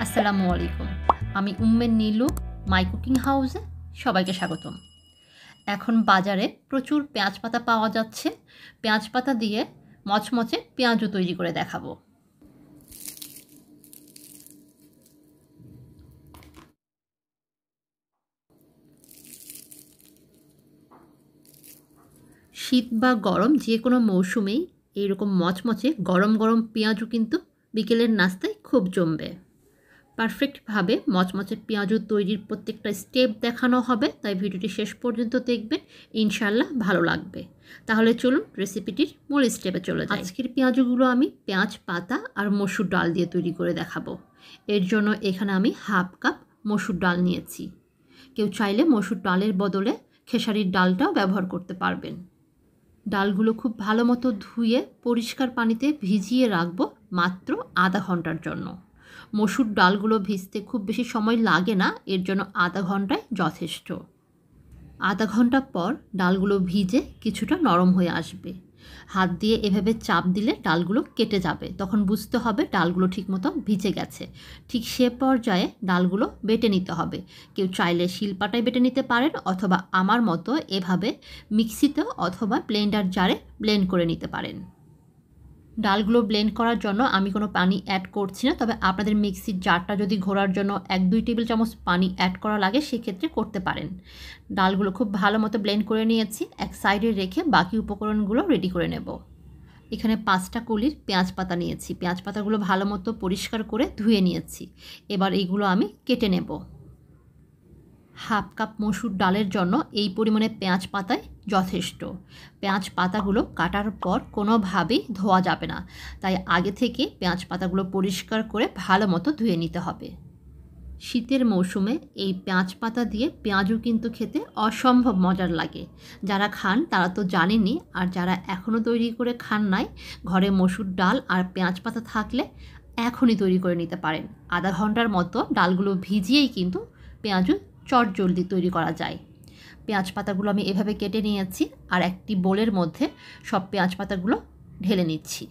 আসসালামু আলাইকুম। আমি উম্মেন নীলু, মাই কুকিং হাউসে সবাইকে স্বাগতম। এখন বাজারে প্রচুর পেঁয়াজ পাতা পাওয়া যাচ্ছে। পেঁয়াজ পাতা দিয়ে মচমচে পেঁয়াজও তৈরি করে দেখাবো। শীত বা গরম যে কোনো মৌসুমেই এইরকম মচমচে গরম গরম পেঁয়াজও কিন্তু বিকেলের নাস্তায় খুব জমবে। পারফেক্টভাবে মচমচে পেঁয়াজু তৈরির প্রত্যেকটা স্টেপ দেখানো হবে। তাই ভিডিওটি শেষ পর্যন্ত দেখবেন। ইনশাল্লাহ ভালো লাগবে। তাহলে চলুন রেসিপিটির মূল স্টেপে চলে যাই। আজকের পেঁয়াজুগুলো আমি পেঁয়াজ, পাতা আর মসুর ডাল দিয়ে তৈরি করে দেখাবো। এর জন্য এখানে আমি হাফ কাপ মসুর ডাল নিয়েছি। কেউ চাইলে মসুর ডালের বদলে খেসারির ডালটাও ব্যবহার করতে পারবেন। ডালগুলো খুব ভালো মতো ধুয়ে পরিষ্কার পানিতে ভিজিয়ে রাখব মাত্র আধা ঘণ্টার জন্য। মসুর ডালগুলো ভিজতে খুব বেশি সময় লাগে না, এর জন্য আধা ঘন্টায় যথেষ্ট। আধা ঘণ্টা পর ডালগুলো ভিজে কিছুটা নরম হয়ে আসবে। হাত দিয়ে এভাবে চাপ দিলে ডালগুলো কেটে যাবে। তখন বুঝতে হবে ডালগুলো ঠিকমতো ভিজে গেছে। ঠিক সে পর্যায়ে ডালগুলো বেটে নিতে হবে। কেউ চাইলে শিলপাটায় বেটে নিতে পারেন অথবা আমার মতো এভাবে মিক্সিতে অথবা ব্লেন্ডার জারে ব্লেন্ড করে নিতে পারেন। ডালগুলো ব্লেন্ড করার জন্য আমি কোনো পানি অ্যাড করছি না। তবে আপনাদের মিক্সির জারটা যদি ঘোরার জন্য এক, দুই টেবিল চামচ পানি অ্যাড করা লাগে, সেক্ষেত্রে করতে পারেন। ডালগুলো খুব ভালো মতো ব্লেন্ড করে নিয়েছি। এক সাইডে রেখে বাকি উপকরণগুলো রেডি করে নেব। এখানে পাঁচটা কলির পেঁয়াজ পাতা নিয়েছি। পেঁয়াজ পাতাগুলো ভালো মতো পরিষ্কার করে ধুয়ে নিয়েছি। এবার এইগুলো আমি কেটে নেব। হাফ কাপ মসুর ডালের জন্য এই পরিমাণে পেঁয়াজ পাতায় যথেষ্ট। পেঁয়াজ পাতাগুলো কাটার পর কোনোভাবেই ধোয়া যাবে না। তাই আগে থেকে পেঁয়াজ পাতাগুলো পরিষ্কার করে ভালো মতো ধুয়ে নিতে হবে। শীতের মৌসুমে এই পেঁয়াজ পাতা দিয়ে পেঁয়াজও কিন্তু খেতে অসম্ভব মজার লাগে। যারা খান তারা তো জানেনি আর যারা এখনও তৈরি করে খান নাই, ঘরে মসুর ডাল আর পেঁয়াজ পাতা থাকলে এখনই তৈরি করে নিতে পারেন। আধা ঘণ্টার মতো ডালগুলো ভিজিয়েই কিন্তু পেঁয়াজও চট জলদি তৈরি করা যায়। পেঁয়াজ পাতাগুলো আমি এভাবে কেটে নিয়েছি আর একটি বোলের মধ্যে সব পেঁয়াজ পাতাগুলো ঢেলে নিচ্ছি।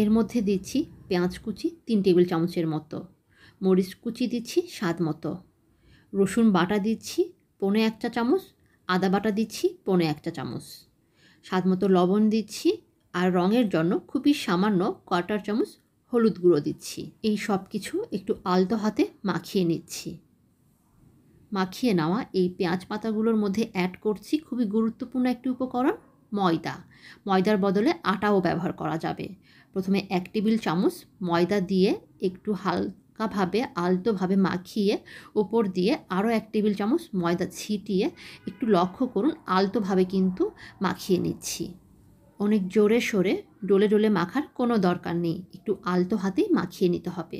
এর মধ্যে দিচ্ছি পেঁয়াজ কুচি তিন টেবিল চামচের মতো, মরিচ কুচি দিচ্ছি স্বাদ মতো, রসুন বাটা দিচ্ছি পনে এক চা চামচ, আদা বাটা দিচ্ছি পনে এক চা চামচ, স্বাদ মতো লবণ দিচ্ছি আর রঙের জন্য খুবই সামান্য কোয়ার্টার চামচ হলুদ গুঁড়ো দিচ্ছি। এই সব কিছু একটু আলতো হাতে মাখিয়ে নিচ্ছি। মাখিয়ে নেওয়া এই পেঁয়াজ পাতাগুলোর মধ্যে অ্যাড করছি খুবই গুরুত্বপূর্ণ একটি উপকরণ, ময়দা। ময়দার বদলে আটাও ব্যবহার করা যাবে। প্রথমে এক টেবিল চামচ ময়দা দিয়ে একটু হালকাভাবে, আলতোভাবে মাখিয়ে ওপর দিয়ে আরও এক টেবিল চামচ ময়দা ছিটিয়ে একটু লক্ষ্য করুন, আলতোভাবে কিন্তু মাখিয়ে নিচ্ছি। অনেক জোরে সোরে ডোলে ডোলে মাখার কোনো দরকার নেই, একটু আলতো হাতেই মাখিয়ে নিতে হবে।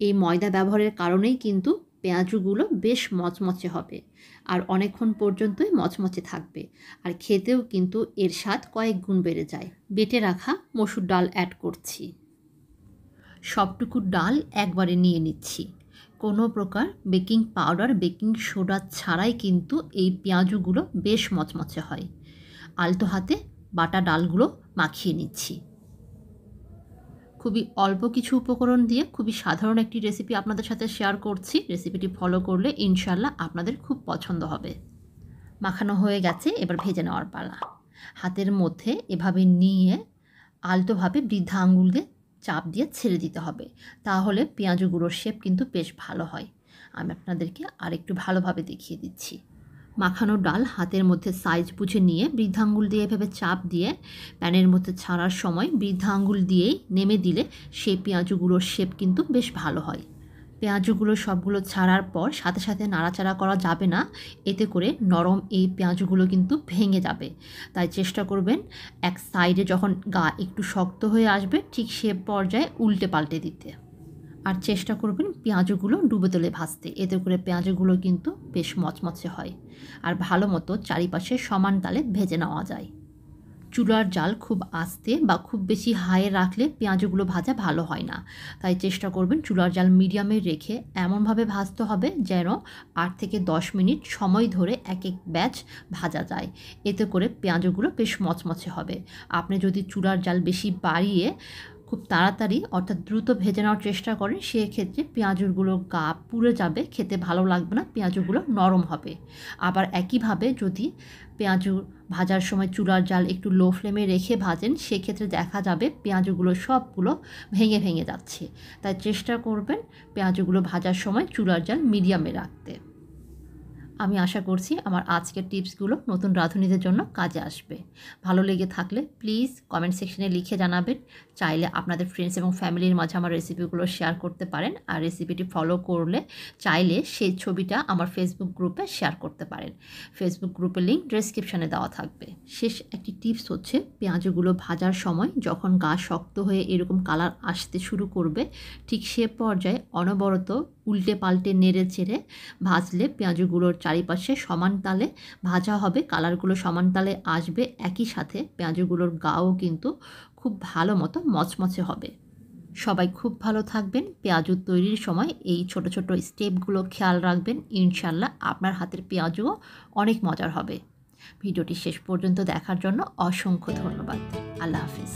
এই ময়দা ব্যবহারের কারণেই কিন্তু পেঁয়াজুগুলো বেশ মচমচে হবে আর অনেকক্ষণ পর্যন্তই মচমচে থাকবে। আর খেতেও কিন্তু এর স্বাদ কয়েক গুণ বেড়ে যায়। বেটে রাখা মসুর ডাল অ্যাড করছি। সবটুকু ডাল একবারে নিয়ে নিচ্ছি। কোনো প্রকার বেকিং পাউডার বেকিং সোডা ছাড়াই কিন্তু এই পেঁয়াজুগুলো বেশ মচমচে হয়। আলতো হাতে বাটা ডালগুলো মাখিয়ে নিচ্ছি। খুবই অল্প কিছু উপকরণ দিয়ে খুবই সাধারণ একটি রেসিপি আপনাদের সাথে শেয়ার করছি। রেসিপিটি ফলো করলে ইনশাল্লাহ আপনাদের খুব পছন্দ হবে। মাখানো হয়ে গেছে, এবার ভেজে নেওয়ার পালা। হাতের মধ্যে এভাবে নিয়ে আলতোভাবে বৃদ্ধা আঙ্গুল দিয়ে চাপ দিয়ে ছেড়ে দিতে হবে। তাহলে পেঁয়াজ গুঁড়োর শেপ কিন্তু বেশ ভালো হয়। আমি আপনাদেরকে আরেকটু ভালোভাবে দেখিয়ে দিচ্ছি। মাখানো ডাল হাতের মধ্যে সাইজ বুঝে নিয়ে বৃদ্ধাঙ্গুল দিয়ে এভাবে চাপ দিয়ে প্যানের মধ্যে ছাড়ার সময় বৃদ্ধাঙ্গুল দিয়েই নেমে দিলে সেই পেঁয়াজুগুলোর শেপ কিন্তু বেশ ভালো হয়। পেঁয়াজগুলো সবগুলো ছাড়ার পর সাথে সাথে নাড়াচাড়া করা যাবে না, এতে করে নরম এই পেঁয়াজগুলো কিন্তু ভেঙে যাবে। তাই চেষ্টা করবেন এক সাইডে যখন গা একটু শক্ত হয়ে আসবে, ঠিক সে পর্যায়ে উল্টে পাল্টে দিতে। আর চেষ্টা করবেন পেঁয়াজগুলো ডুবে তেলে ভাজতে। এতে করে পেঁয়াজগুলো কিন্তু বেশ মচমচে হয় আর ভালো মতো চারিপাশে সমান তালে ভেজে নেওয়া যায়। চুলার জাল খুব আস্তে বা খুব বেশি হাইয়ে রাখলে পেঁয়াজগুলো ভাজা ভালো হয় না। তাই চেষ্টা করবেন চুলার জাল মিডিয়ামে রেখে এমনভাবে ভাজতে হবে যেন আট থেকে দশ মিনিট সময় ধরে এক এক ব্যাচ ভাজা যায়। এতে করে পেঁয়াজগুলো বেশ মচমচে হবে। আপনি যদি চুলার জাল বেশি বাড়িয়ে খুব তাড়াতাড়ি অর্থাৎ দ্রুত ভেজে নেওয়ার চেষ্টা করেন, সেক্ষেত্রে পেঁয়াজুগুলো গা পুড়ে যাবে, খেতে ভালো লাগবে না, পেঁয়াজুগুলো নরম হবে। আবার একইভাবে যদি পেঁয়াজু ভাজার সময় চুলার জাল একটু লো ফ্লেমে রেখে ভাজেন, সেক্ষেত্রে দেখা যাবে পেঁয়াজুগুলো সবগুলো ভেঙে ভেঙে যাচ্ছে। তাই চেষ্টা করবেন পেঁয়াজুগুলো ভাজার সময় চুলার জাল মিডিয়ামে রাখতে। আমি আশা করছি আমার আজকের টিপসগুলো নতুন রাঁধুনিদের জন্য কাজে আসবে। ভালো লেগে থাকলে প্লিজ কমেন্ট সেকশনে লিখে জানাবেন। চাইলে আপনাদের ফ্রেন্ডস এবং ফ্যামিলির মাঝে আমার রেসিপিগুলো শেয়ার করতে পারেন। আর রেসিপিটি ফলো করলে চাইলে সেই ছবিটা আমার ফেসবুক গ্রুপে শেয়ার করতে পারেন। ফেসবুক গ্রুপের লিঙ্ক ডিসক্রিপশানে দেওয়া থাকবে। শেষ একটি টিপস হচ্ছে পেঁয়াজগুলো ভাজার সময় যখন গা শক্ত হয়ে এরকম কালার আসতে শুরু করবে, ঠিক সে পর্যায়ে অনবরত উল্টে পাল্টে নেড়ে চেড়ে ভাজলে পেঁয়াজগুলোর চারিপাশে সমান তালে ভাজা হবে। কালারগুলো সমান তালে আসবে। একই সাথে পেঁয়াজগুলোর গাও কিন্তু খুব ভালো মতো মচমচে হবে। সবাই খুব ভালো থাকবেন। পেঁয়াজু তৈরির সময় এই ছোট ছোট স্টেপগুলো খেয়াল রাখবেন। ইনশাল্লাহ আপনার হাতের পেঁয়াজুও অনেক মজার হবে। ভিডিওটি শেষ পর্যন্ত দেখার জন্য অসংখ্য ধন্যবাদ। আল্লাহ হাফিজ।